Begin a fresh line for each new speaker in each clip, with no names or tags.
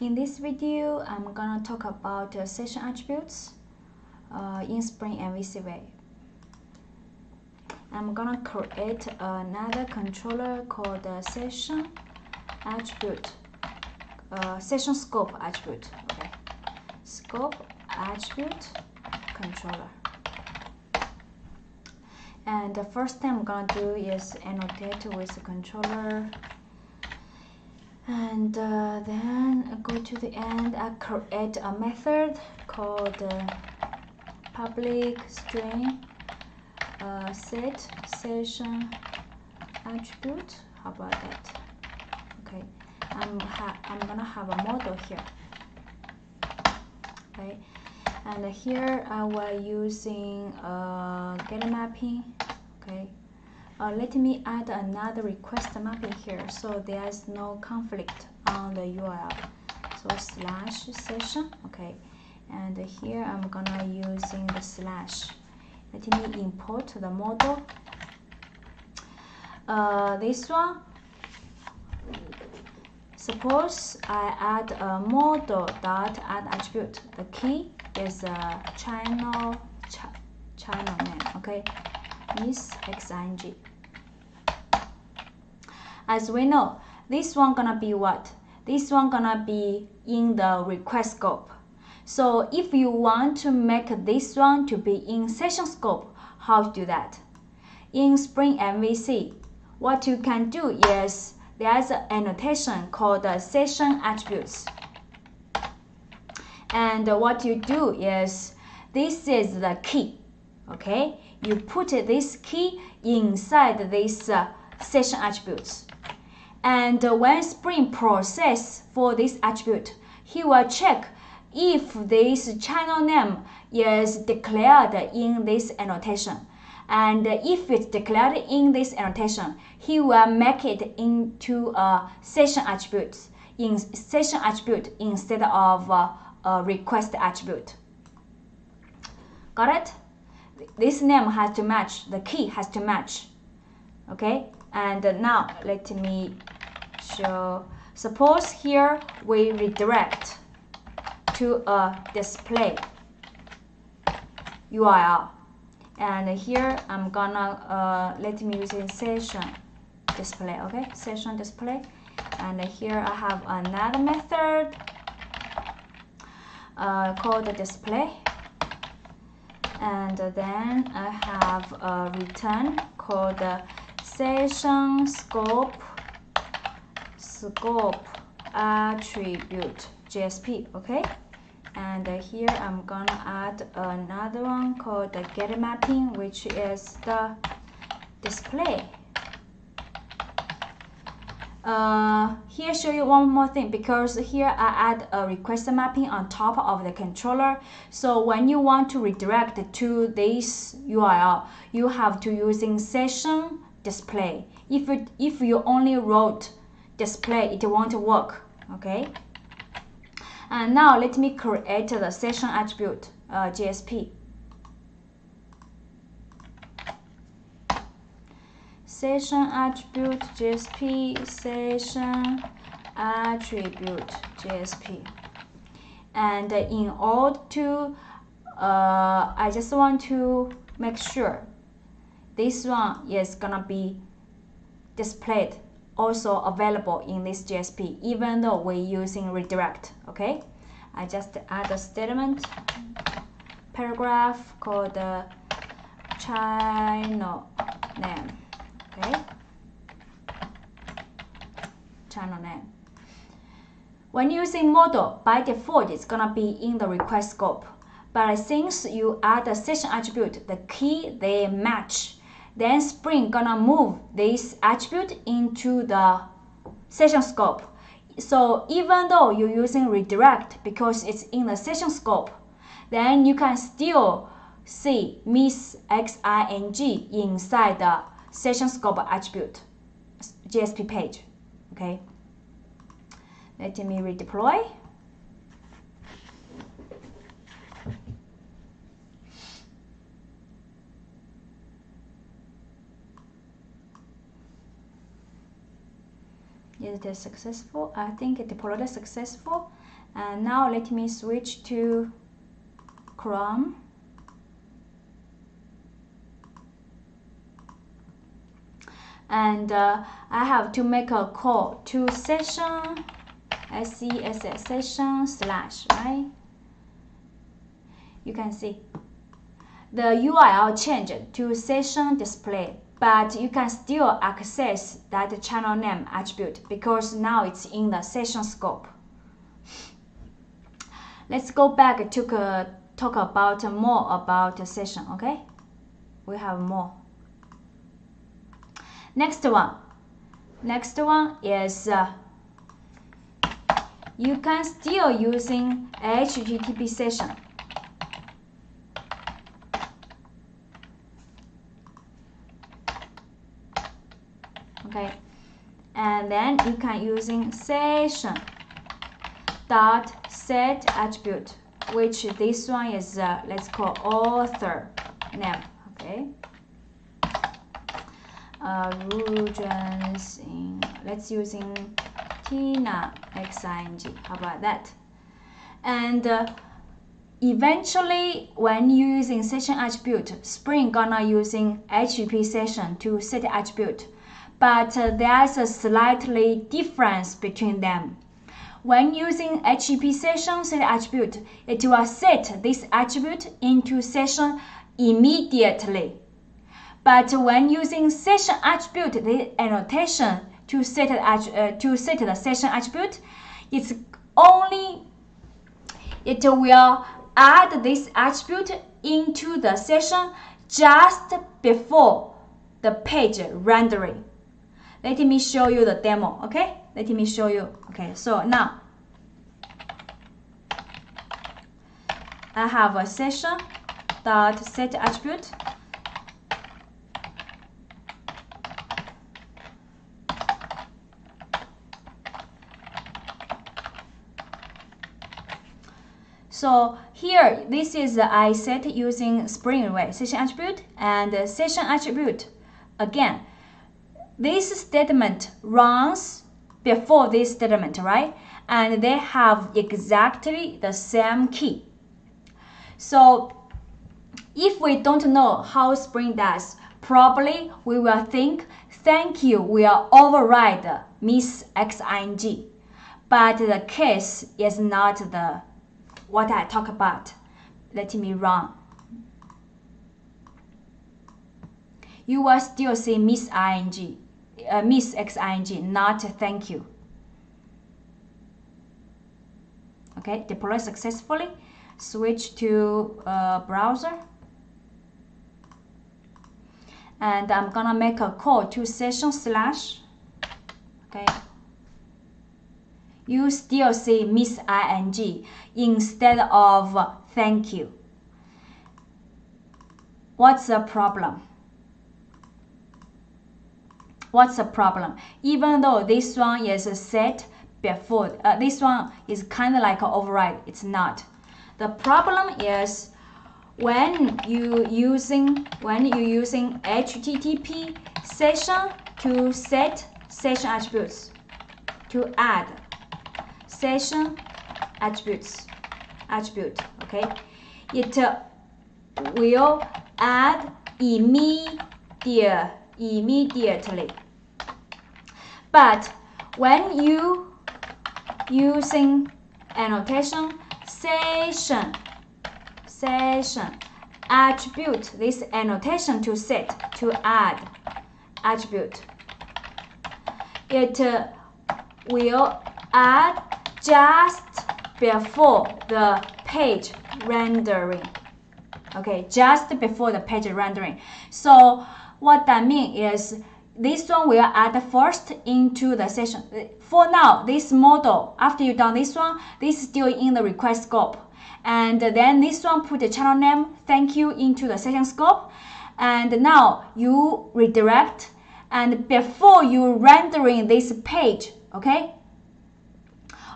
In this video, I'm gonna talk about uh, session attributes uh, in Spring MVC way. I'm gonna create another controller called session attribute, uh, session scope attribute. Okay, scope attribute controller. And the first thing I'm gonna do is annotate with the controller and uh, then go to the end I create a method called uh, public string uh, set session attribute. How about that? Okay. I'm, I'm gonna have a model here. Okay. And here I was using uh, get mapping. Okay uh, let me add another request mapping here so there's no conflict on the URL so slash session okay. And here I'm gonna using the slash. Let me import the model. Uh, this one suppose I add a model dot add attribute. The key is a channel ch channel name okay. Is xing as we know, this one gonna be what? This one gonna be in the request scope. So if you want to make this one to be in session scope, how to do that? In Spring MVC, what you can do is there's an annotation called the session attributes. And what you do is this is the key, okay? You put this key inside this uh, session attributes. And when Spring process for this attribute, he will check if this channel name is declared in this annotation. And if it's declared in this annotation, he will make it into a session attribute in session attribute instead of a, a request attribute. Got it? This name has to match, the key has to match. Okay, and now let me show suppose here we redirect to a display URL and here I'm gonna uh, let me use session display okay? Session display. And here I have another method uh, called display. And then I have a return called session scope scope. Attribute JSP okay? And here I'm gonna add another one called the get mapping which is the display. Uh, here show you one more thing because here I add a request mapping on top of the controller. So when you want to redirect to this URL you have to using session display. If it, if you only wrote display it won't work okay? And now let me create the session attribute uh, JSP session attribute JSP session attribute JSP and in order to uh, I just want to make sure this one is gonna be displayed also available in this JSP even though we're using redirect okay? I just add a statement paragraph called uh, the channel name okay? Channel name. When using model by default it's gonna be in the request scope. But since you add the session attribute the key they match then Spring gonna move this attribute into the session scope so even though you're using redirect because it's in the session scope then you can still see miss xing inside the session scope attribute JSP page. Okay. Let me redeploy. Yes, it is successful I think it deployed successful. And now let me switch to Chrome. And uh, I have to make a call to session SESS session slash right? You can see. The URL changed to session display but you can still access that channel name attribute because now it's in the session scope let's go back to uh, talk about more about the session okay we have more Next one. Next one is uh, you can still using HTTP session. Okay, and then you can using session dot set attribute, which this one is uh, let's call author name. Okay uh, regions in, let's using Tina xing, how about that? And uh, eventually when using session attribute, Spring gonna using HTTP session to set attribute, but there's a slightly difference between them. When using HTTP session set attribute, it will set this attribute into session immediately but when using session attribute, the annotation to set, uh, to set the session attribute, it's only it will add this attribute into the session just before the page rendering. Let me show you the demo, okay? Let me show you. Okay, so now I have a session dot set attribute So here, this is I set using Spring Array session attribute and uh, session attribute. Again, this statement runs before this statement, right? And they have exactly the same key. So if we don't know how Spring does, probably we will think thank you we will override miss xing. But the case is not the what I talk about. Let me run. You will still see miss ing, uh, miss xing, not thank you. Okay, deploy successfully. Switch to uh, browser. And I'm gonna make a call to session slash. Okay you still say miss xing instead of thank you. What's the problem? What's the problem? Even though this one is set before, uh, this one is kind of like an override, it's not. The problem is when you using when you using HTTP session to set session attributes to add session attributes attribute okay it uh, will add immediate immediately but when you using annotation session session attribute this annotation to set to add attribute it uh, will add just before the page rendering. Okay, just before the page rendering. So what that means is this one will add first into the session. Uh, for now, this model, after you done this one, this is still in the request scope. And then this one put the channel name, thank you, into the session scope. And now you redirect. And before you rendering this page, okay,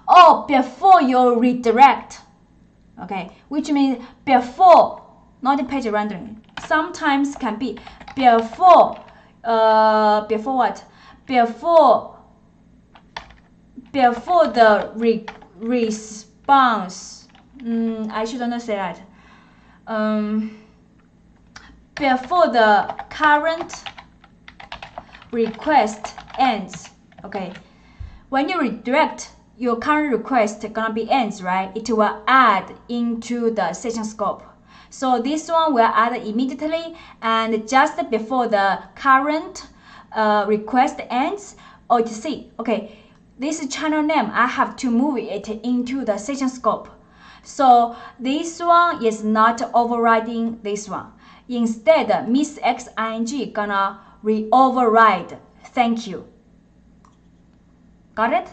or before you redirect. Okay, which means before, not the page rendering. Sometimes can be before, uh, before what? Before before the re response. Mm, I shouldn't say that. Um, before the current request ends. Okay, when you redirect your current request gonna be ends, right? It will add into the session scope. So this one will add immediately and just before the current uh, request ends or to see, okay, this channel name, I have to move it into the session scope. So this one is not overriding this one. Instead, Miss XING gonna re-override. Thank you. Got it?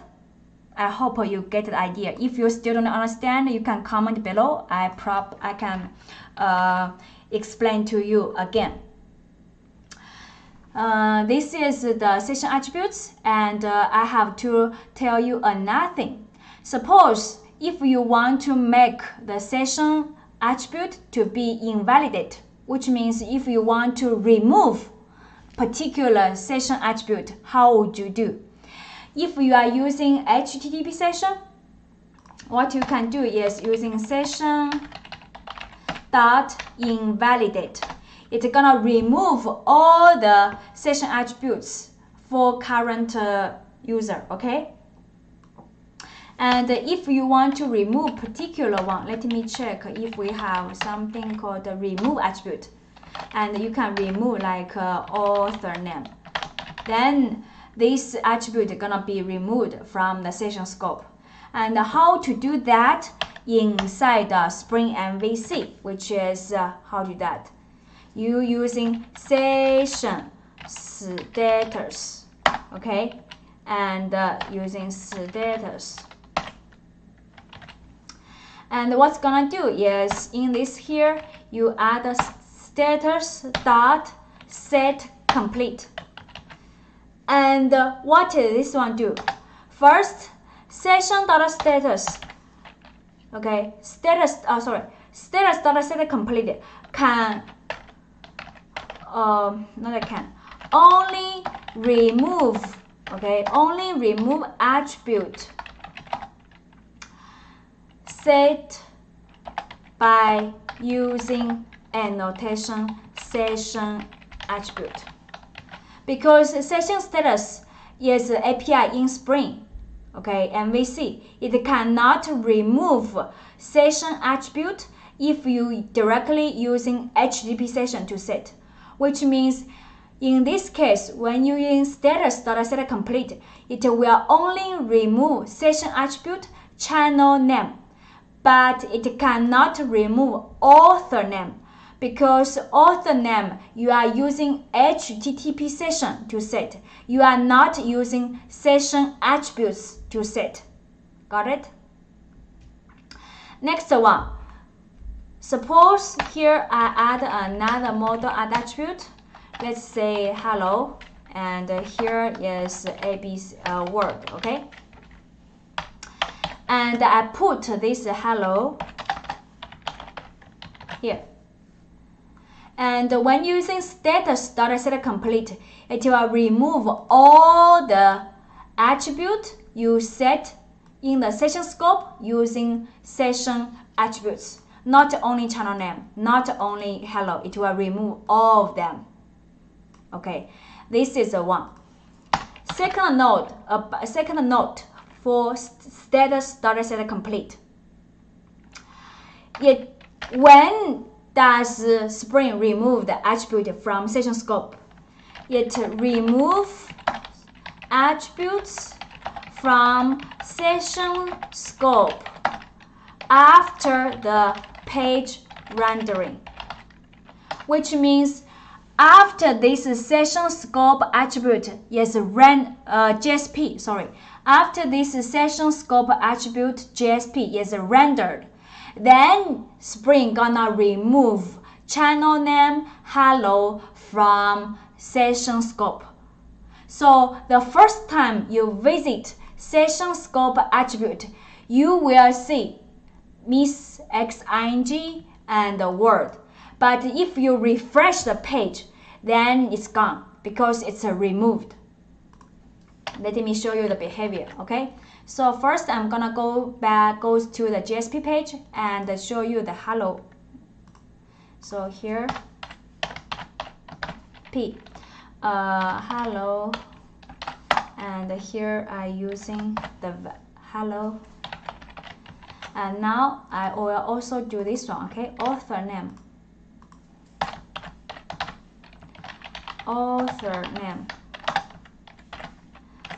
I hope you get the idea. If you still don't understand, you can comment below. I prop I can uh, explain to you again. Uh, this is the session attributes and uh, I have to tell you another thing. Suppose if you want to make the session attribute to be invalid, which means if you want to remove particular session attribute, how would you do? If you are using HTTP session, what you can do is using session dot invalidate. It's gonna remove all the session attributes for current uh, user, okay? And if you want to remove particular one, let me check if we have something called the remove attribute. And you can remove like uh, author name. Then this attribute gonna be removed from the session scope. And how to do that inside the Spring MVC, which is uh, how to do that? You using session status, okay? And uh, using status. And what's gonna do is in this here, you add a status dot set complete. And what does this one do? First, session data status. Okay, status. Oh, sorry, status dot set completed can. Um, not I can. Only remove. Okay, only remove attribute set by using annotation session attribute because session status is API in Spring, okay, MVC. It cannot remove session attribute if you directly using HTTP session to set, which means in this case, when you use status.set complete, it will only remove session attribute channel name, but it cannot remove author name because author name you are using HTTP session to set. You are not using session attributes to set. Got it? Next one. Suppose here I add another model attribute. Let's say hello and here is ABC uh, word, okay? And I put this hello here and when using status.set complete, it will remove all the attribute you set in the session scope using session attributes. Not only channel name, not only hello, it will remove all of them. Okay, this is a one. Second note, a second note for status.set complete. It, when does Spring remove the attribute from session scope? It remove attributes from session scope after the page rendering, which means after this session scope attribute is ran uh, JSP, sorry, after this session scope attribute JSP is rendered, then Spring gonna remove channel name hello from session scope. So the first time you visit session scope attribute, you will see miss xing and the word. But if you refresh the page, then it's gone because it's removed. Let me show you the behavior, okay? So first I'm gonna go back, goes to the JSP page and show you the hello. So here, P, uh, hello, and here I using the hello. And now I will also do this one, okay, author name. Author name.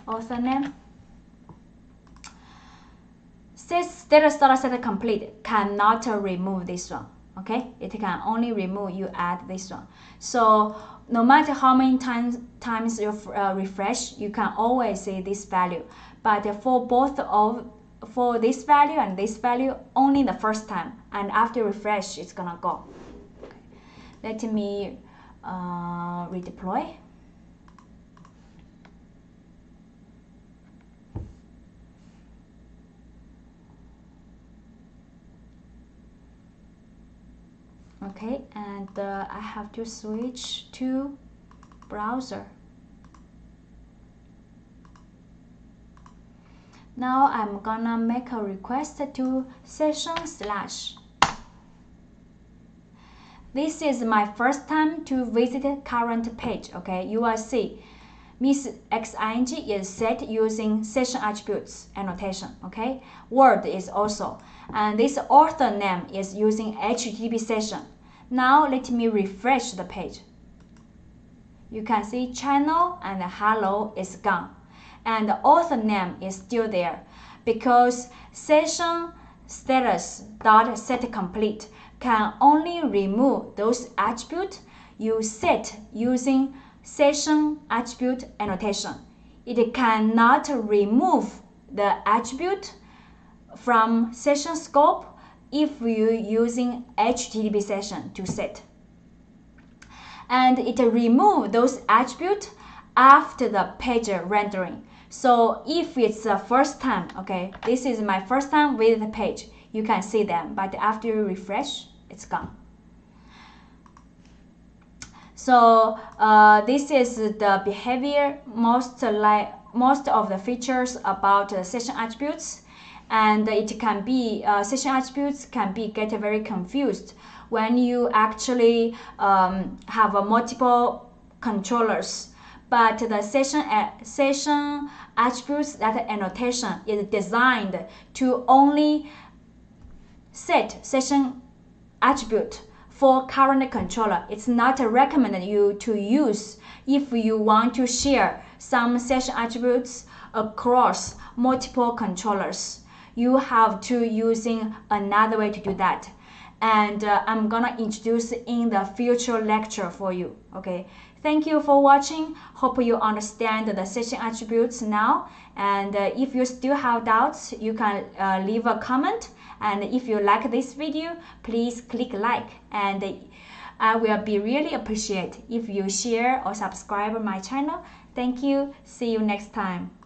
Author name Status dot set complete cannot remove this one. Okay, it can only remove you add this one. So no matter how many times times you uh, refresh, you can always see this value. But for both of for this value and this value, only the first time, and after refresh, it's gonna go. Okay. Let me uh, redeploy. Okay and uh, I have to switch to browser. Now I'm gonna make a request to session slash. This is my first time to visit current page okay? You will see Miss xing is set using session attributes annotation okay? Word is also and this author name is using http session now let me refresh the page. You can see channel and hello is gone and the author name is still there because session status dot set complete can only remove those attributes you set using session attribute annotation. It cannot remove the attribute from session scope if you're using HTTP session to set. And it remove those attributes after the page rendering. So if it's the first time, okay, this is my first time with the page, you can see them, but after you refresh, it's gone. So uh, this is the behavior, most like most of the features about uh, session attributes and it can be uh, session attributes can be get very confused when you actually um, have multiple controllers but the session uh, session attributes that annotation is designed to only set session attribute for current controller. It's not recommended you to use if you want to share some session attributes across multiple controllers you have to using another way to do that. And uh, I'm gonna introduce in the future lecture for you okay? Thank you for watching. Hope you understand the session attributes now. And uh, if you still have doubts you can uh, leave a comment. And if you like this video please click like. And I will be really appreciate if you share or subscribe my channel. Thank you. See you next time